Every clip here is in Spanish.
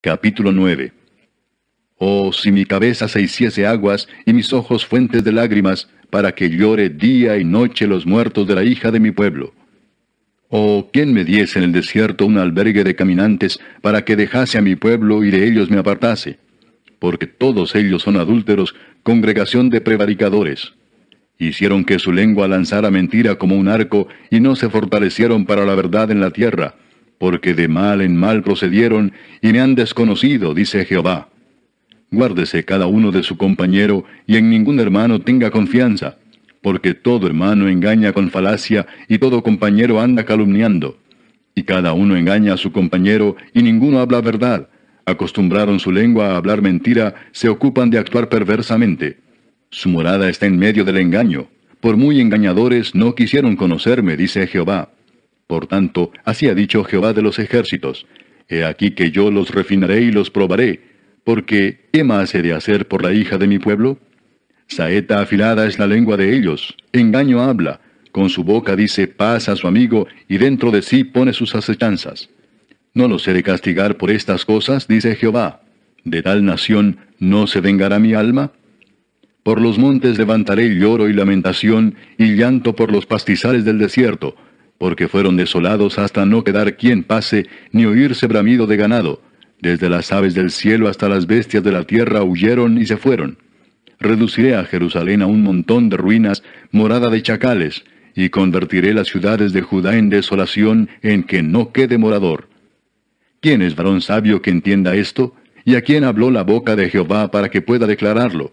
Capítulo 9 Oh, si mi cabeza se hiciese aguas y mis ojos fuentes de lágrimas, para que llore día y noche los muertos de la hija de mi pueblo. Oh, ¿quién me diese en el desierto un albergue de caminantes para que dejase a mi pueblo y de ellos me apartase? Porque todos ellos son adúlteros, congregación de prevaricadores. Hicieron que su lengua lanzara mentira como un arco y no se fortalecieron para la verdad en la tierra, porque de mal en mal procedieron y me han desconocido, dice Jehová. Guárdese cada uno de su compañero y en ningún hermano tenga confianza, porque todo hermano engaña con falacia y todo compañero anda calumniando. Y cada uno engaña a su compañero y ninguno habla verdad. Acostumbraron su lengua a hablar mentira, se ocupan de actuar perversamente. Su morada está en medio del engaño. Por muy engañadores no quisieron conocerme, dice Jehová. Por tanto, así ha dicho Jehová de los ejércitos. He aquí que yo los refinaré y los probaré, porque ¿qué más he de hacer por la hija de mi pueblo? Saeta afilada es la lengua de ellos, engaño habla, con su boca dice paz a su amigo y dentro de sí pone sus acechanzas. No los he de castigar por estas cosas, dice Jehová. ¿De tal nación no se vengará mi alma? Por los montes levantaré lloro y lamentación y llanto por los pastizales del desierto, porque fueron desolados hasta no quedar quien pase ni oírse bramido de ganado, desde las aves del cielo hasta las bestias de la tierra huyeron y se fueron. Reduciré a Jerusalén a un montón de ruinas, morada de chacales, y convertiré las ciudades de Judá en desolación en que no quede morador. ¿Quién es varón sabio que entienda esto? ¿Y a quién habló la boca de Jehová para que pueda declararlo?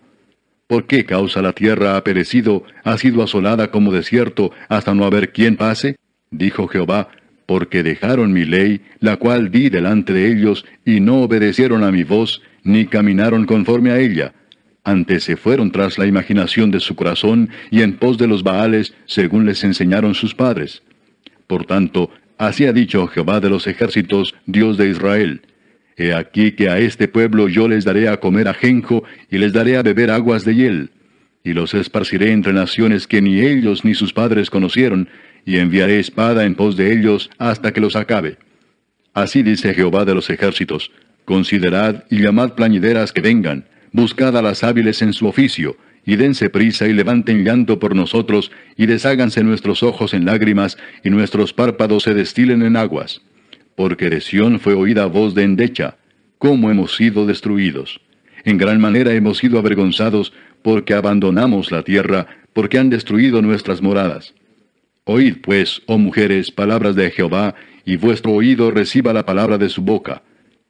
¿Por qué causa la tierra ha perecido, ha sido asolada como desierto, hasta no haber quien pase? Dijo Jehová, porque dejaron mi ley, la cual di delante de ellos, y no obedecieron a mi voz, ni caminaron conforme a ella. Antes se fueron tras la imaginación de su corazón, y en pos de los Baales, según les enseñaron sus padres. Por tanto, así ha dicho Jehová de los ejércitos, Dios de Israel. He aquí que a este pueblo yo les daré a comer ajenjo, y les daré a beber aguas de hiel. Y los esparciré entre naciones que ni ellos ni sus padres conocieron, y enviaré espada en pos de ellos hasta que los acabe. Así dice Jehová de los ejércitos, considerad y llamad plañideras que vengan, buscad a las hábiles en su oficio, y dense prisa y levanten llanto por nosotros, y desháganse nuestros ojos en lágrimas, y nuestros párpados se destilen en aguas. Porque de Sión fue oída voz de endecha, cómo hemos sido destruidos. En gran manera hemos sido avergonzados, porque abandonamos la tierra, porque han destruido nuestras moradas. Oíd pues, oh mujeres, palabras de Jehová, y vuestro oído reciba la palabra de su boca.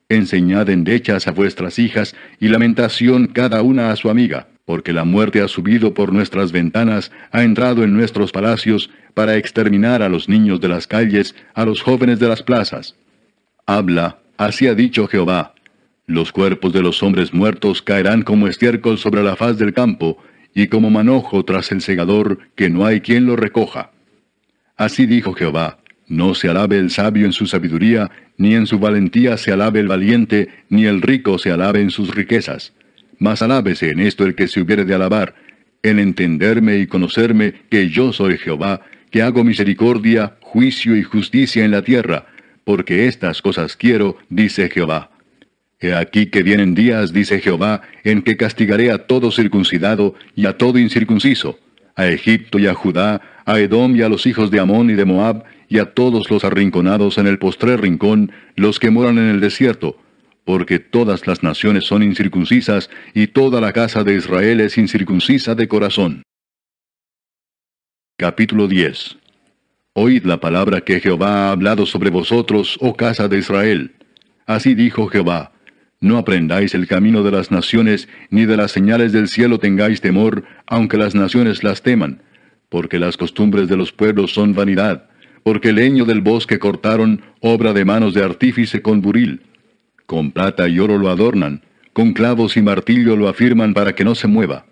Enseñad endechas a vuestras hijas, y lamentación cada una a su amiga, porque la muerte ha subido por nuestras ventanas, ha entrado en nuestros palacios, para exterminar a los niños de las calles, a los jóvenes de las plazas. Habla, así ha dicho Jehová. Los cuerpos de los hombres muertos caerán como estiércol sobre la faz del campo, y como manojo tras el segador, que no hay quien lo recoja. Así dijo Jehová, no se alabe el sabio en su sabiduría, ni en su valentía se alabe el valiente, ni el rico se alabe en sus riquezas. Mas alábese en esto el que se hubiere de alabar, en entenderme y conocerme que yo soy Jehová, que hago misericordia, juicio y justicia en la tierra, porque estas cosas quiero, dice Jehová. He aquí que vienen días, dice Jehová, en que castigaré a todo circuncidado y a todo incircunciso, a Egipto y a Judá, a Edom y a los hijos de Amón y de Moab, y a todos los arrinconados en el postrer rincón, los que moran en el desierto, porque todas las naciones son incircuncisas, y toda la casa de Israel es incircuncisa de corazón. Capítulo 10 Oíd la palabra que Jehová ha hablado sobre vosotros, oh casa de Israel. Así dijo Jehová, no aprendáis el camino de las naciones, ni de las señales del cielo tengáis temor, aunque las naciones las teman, porque las costumbres de los pueblos son vanidad, porque el leño del bosque cortaron, obra de manos de artífice con buril. Con plata y oro lo adornan, con clavos y martillo lo afirman para que no se mueva.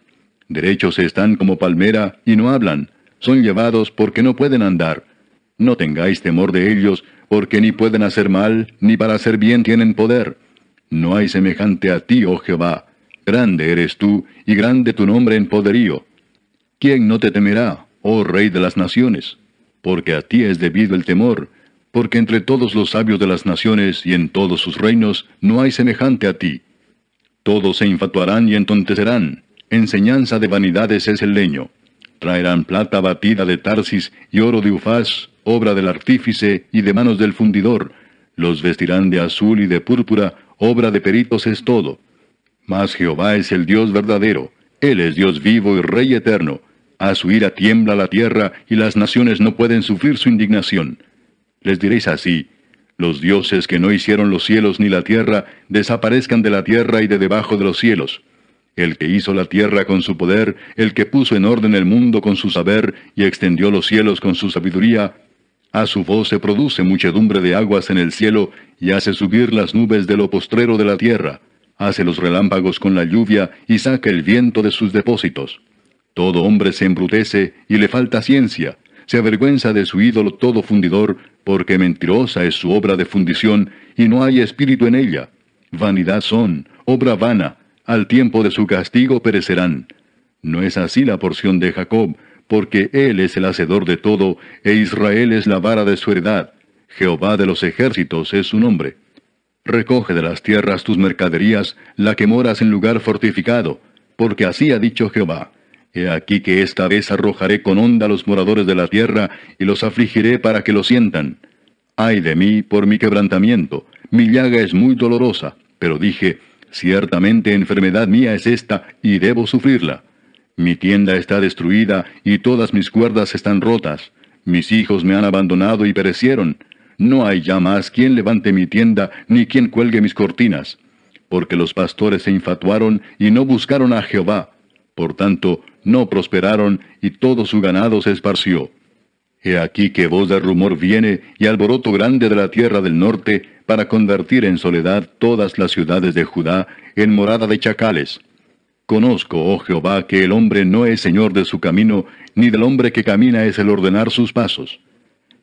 Derechos están como palmera y no hablan, son llevados porque no pueden andar. No tengáis temor de ellos, porque ni pueden hacer mal, ni para hacer bien tienen poder no hay semejante a ti, oh Jehová. Grande eres tú, y grande tu nombre en poderío. ¿Quién no te temerá, oh Rey de las naciones? Porque a ti es debido el temor, porque entre todos los sabios de las naciones y en todos sus reinos no hay semejante a ti. Todos se infatuarán y entontecerán, enseñanza de vanidades es el leño. Traerán plata batida de Tarsis y oro de Ufaz, obra del artífice y de manos del fundidor. Los vestirán de azul y de púrpura, obra de peritos es todo. Mas Jehová es el Dios verdadero, Él es Dios vivo y Rey eterno. A su ira tiembla la tierra y las naciones no pueden sufrir su indignación. Les diréis así, los dioses que no hicieron los cielos ni la tierra, desaparezcan de la tierra y de debajo de los cielos. El que hizo la tierra con su poder, el que puso en orden el mundo con su saber y extendió los cielos con su sabiduría, a su voz se produce muchedumbre de aguas en el cielo y hace subir las nubes de lo postrero de la tierra, hace los relámpagos con la lluvia y saca el viento de sus depósitos. Todo hombre se embrutece y le falta ciencia, se avergüenza de su ídolo todo fundidor, porque mentirosa es su obra de fundición y no hay espíritu en ella. Vanidad son, obra vana, al tiempo de su castigo perecerán. No es así la porción de Jacob, porque él es el hacedor de todo, e Israel es la vara de su heredad. Jehová de los ejércitos es su nombre. Recoge de las tierras tus mercaderías, la que moras en lugar fortificado, porque así ha dicho Jehová. He aquí que esta vez arrojaré con onda a los moradores de la tierra, y los afligiré para que lo sientan. Ay de mí por mi quebrantamiento, mi llaga es muy dolorosa, pero dije, ciertamente enfermedad mía es esta, y debo sufrirla. Mi tienda está destruida, y todas mis cuerdas están rotas. Mis hijos me han abandonado y perecieron. No hay ya más quien levante mi tienda, ni quien cuelgue mis cortinas. Porque los pastores se infatuaron y no buscaron a Jehová. Por tanto, no prosperaron, y todo su ganado se esparció. He aquí que voz de rumor viene, y alboroto grande de la tierra del norte, para convertir en soledad todas las ciudades de Judá en morada de chacales. Conozco, oh Jehová, que el hombre no es señor de su camino, ni del hombre que camina es el ordenar sus pasos.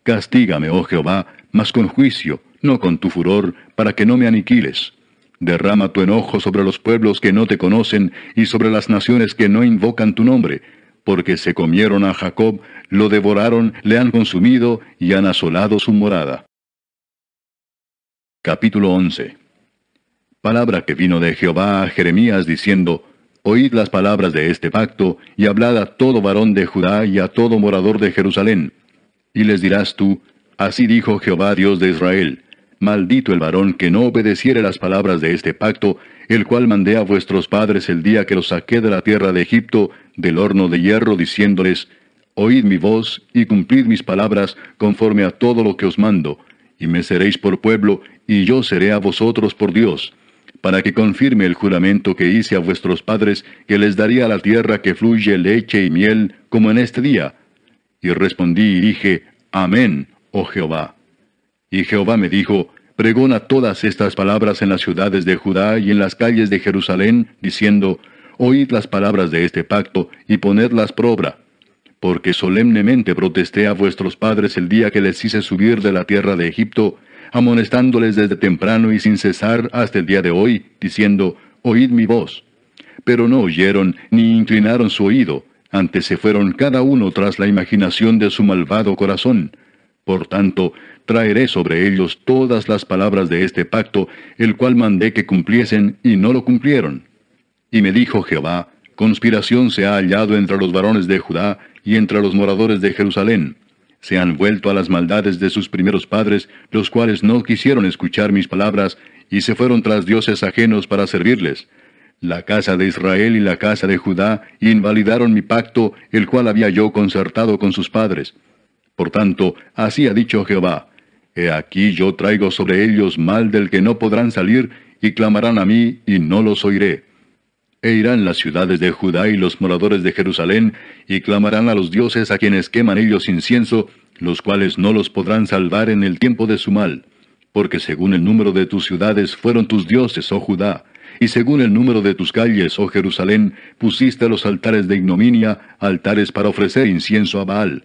Castígame, oh Jehová, mas con juicio, no con tu furor, para que no me aniquiles. Derrama tu enojo sobre los pueblos que no te conocen y sobre las naciones que no invocan tu nombre, porque se comieron a Jacob, lo devoraron, le han consumido y han asolado su morada. Capítulo 11 Palabra que vino de Jehová a Jeremías diciendo, Oíd las palabras de este pacto, y hablad a todo varón de Judá y a todo morador de Jerusalén. Y les dirás tú, Así dijo Jehová Dios de Israel, Maldito el varón que no obedeciere las palabras de este pacto, el cual mandé a vuestros padres el día que los saqué de la tierra de Egipto, del horno de hierro, diciéndoles, Oíd mi voz y cumplid mis palabras conforme a todo lo que os mando, y me seréis por pueblo, y yo seré a vosotros por Dios, para que confirme el juramento que hice a vuestros padres, que les daría la tierra que fluye leche y miel, como en este día. Y respondí y dije, Amén, oh Jehová. Y Jehová me dijo, Pregona todas estas palabras en las ciudades de Judá y en las calles de Jerusalén, diciendo, Oíd las palabras de este pacto y ponedlas por obra. Porque solemnemente protesté a vuestros padres el día que les hice subir de la tierra de Egipto, amonestándoles desde temprano y sin cesar hasta el día de hoy, diciendo, Oíd mi voz. Pero no oyeron ni inclinaron su oído, antes se fueron cada uno tras la imaginación de su malvado corazón. Por tanto, traeré sobre ellos todas las palabras de este pacto, el cual mandé que cumpliesen, y no lo cumplieron. Y me dijo Jehová, conspiración se ha hallado entre los varones de Judá y entre los moradores de Jerusalén. Se han vuelto a las maldades de sus primeros padres, los cuales no quisieron escuchar mis palabras, y se fueron tras dioses ajenos para servirles. La casa de Israel y la casa de Judá invalidaron mi pacto, el cual había yo concertado con sus padres. Por tanto, así ha dicho Jehová, He aquí yo traigo sobre ellos mal del que no podrán salir, y clamarán a mí, y no los oiré. E irán las ciudades de Judá y los moradores de Jerusalén, y clamarán a los dioses a quienes queman ellos incienso, los cuales no los podrán salvar en el tiempo de su mal. Porque según el número de tus ciudades fueron tus dioses, oh Judá, y según el número de tus calles, oh Jerusalén, pusiste los altares de ignominia, altares para ofrecer incienso a Baal.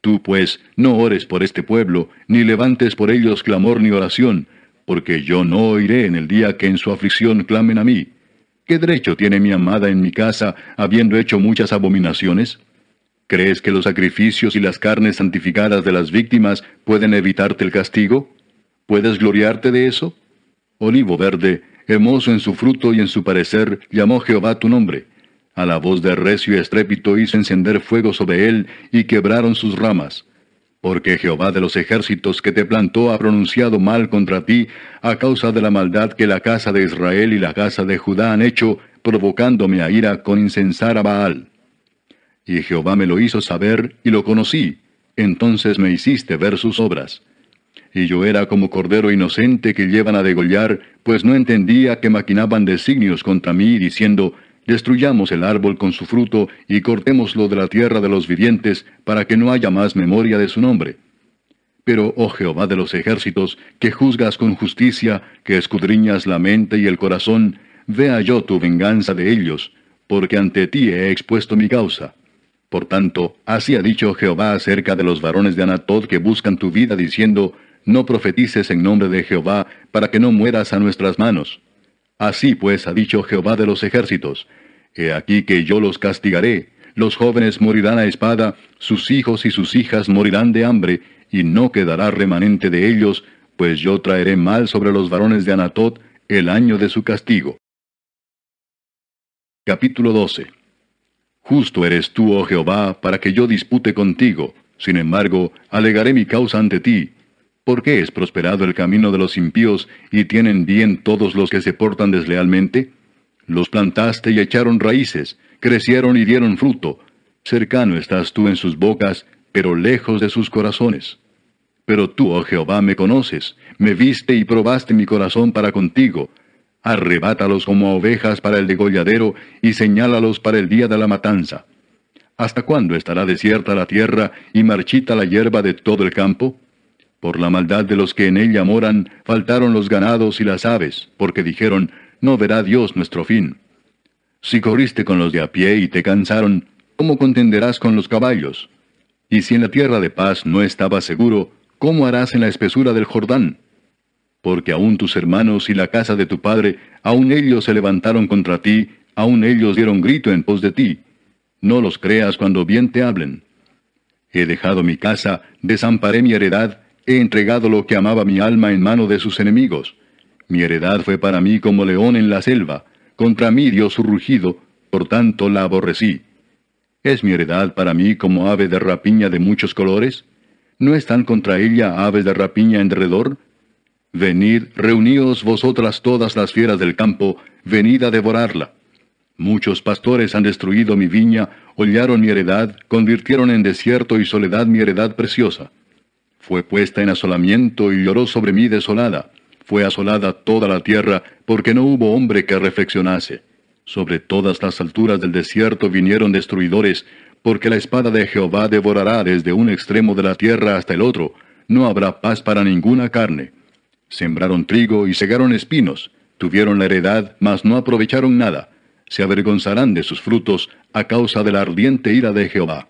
Tú pues no ores por este pueblo, ni levantes por ellos clamor ni oración, porque yo no oiré en el día que en su aflicción clamen a mí. ¿Qué derecho tiene mi amada en mi casa, habiendo hecho muchas abominaciones? ¿Crees que los sacrificios y las carnes santificadas de las víctimas pueden evitarte el castigo? ¿Puedes gloriarte de eso? Olivo verde, hermoso en su fruto y en su parecer, llamó Jehová tu nombre. A la voz de recio estrépito hizo encender fuego sobre él, y quebraron sus ramas. Porque Jehová de los ejércitos que te plantó ha pronunciado mal contra ti, a causa de la maldad que la casa de Israel y la casa de Judá han hecho, provocándome a ira con incensar a Baal. Y Jehová me lo hizo saber, y lo conocí. Entonces me hiciste ver sus obras. Y yo era como cordero inocente que llevan a degollar, pues no entendía que maquinaban designios contra mí, diciendo, Destruyamos el árbol con su fruto, y cortémoslo de la tierra de los vivientes, para que no haya más memoria de su nombre. Pero, oh Jehová de los ejércitos, que juzgas con justicia, que escudriñas la mente y el corazón, vea yo tu venganza de ellos, porque ante ti he expuesto mi causa. Por tanto, así ha dicho Jehová acerca de los varones de Anatot que buscan tu vida, diciendo, No profetices en nombre de Jehová, para que no mueras a nuestras manos. Así pues ha dicho Jehová de los ejércitos, He aquí que yo los castigaré, los jóvenes morirán a espada, sus hijos y sus hijas morirán de hambre, y no quedará remanente de ellos, pues yo traeré mal sobre los varones de Anatot el año de su castigo. Capítulo 12 Justo eres tú, oh Jehová, para que yo dispute contigo. Sin embargo, alegaré mi causa ante ti. ¿Por qué es prosperado el camino de los impíos y tienen bien todos los que se portan deslealmente? Los plantaste y echaron raíces, crecieron y dieron fruto. Cercano estás tú en sus bocas, pero lejos de sus corazones. Pero tú, oh Jehová, me conoces, me viste y probaste mi corazón para contigo, Arrebátalos como ovejas para el degolladero y señálalos para el día de la matanza. ¿Hasta cuándo estará desierta la tierra y marchita la hierba de todo el campo? Por la maldad de los que en ella moran, faltaron los ganados y las aves, porque dijeron, no verá Dios nuestro fin. Si corriste con los de a pie y te cansaron, ¿cómo contenderás con los caballos? Y si en la tierra de paz no estabas seguro, ¿cómo harás en la espesura del Jordán? porque aún tus hermanos y la casa de tu padre, aún ellos se levantaron contra ti, aún ellos dieron grito en pos de ti. No los creas cuando bien te hablen. He dejado mi casa, desamparé mi heredad, he entregado lo que amaba mi alma en mano de sus enemigos. Mi heredad fue para mí como león en la selva, contra mí dio su rugido, por tanto la aborrecí. ¿Es mi heredad para mí como ave de rapiña de muchos colores? ¿No están contra ella aves de rapiña en derredor? Venid, reuníos vosotras todas las fieras del campo, venid a devorarla. Muchos pastores han destruido mi viña, hollaron mi heredad, convirtieron en desierto y soledad mi heredad preciosa. Fue puesta en asolamiento y lloró sobre mí desolada. Fue asolada toda la tierra, porque no hubo hombre que reflexionase. Sobre todas las alturas del desierto vinieron destruidores, porque la espada de Jehová devorará desde un extremo de la tierra hasta el otro. No habrá paz para ninguna carne. Sembraron trigo y segaron espinos, tuvieron la heredad, mas no aprovecharon nada. Se avergonzarán de sus frutos a causa de la ardiente ira de Jehová.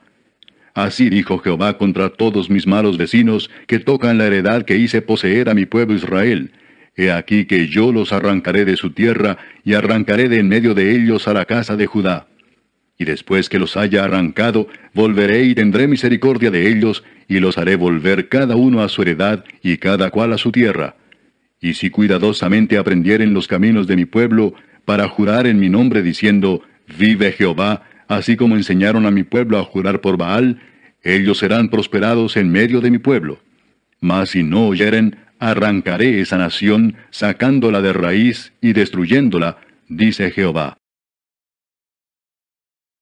Así dijo Jehová contra todos mis malos vecinos que tocan la heredad que hice poseer a mi pueblo Israel. He aquí que yo los arrancaré de su tierra y arrancaré de en medio de ellos a la casa de Judá. Y después que los haya arrancado, volveré y tendré misericordia de ellos, y los haré volver cada uno a su heredad y cada cual a su tierra y si cuidadosamente aprendieren los caminos de mi pueblo, para jurar en mi nombre diciendo, Vive Jehová, así como enseñaron a mi pueblo a jurar por Baal, ellos serán prosperados en medio de mi pueblo. Mas si no oyeren, arrancaré esa nación, sacándola de raíz y destruyéndola, dice Jehová.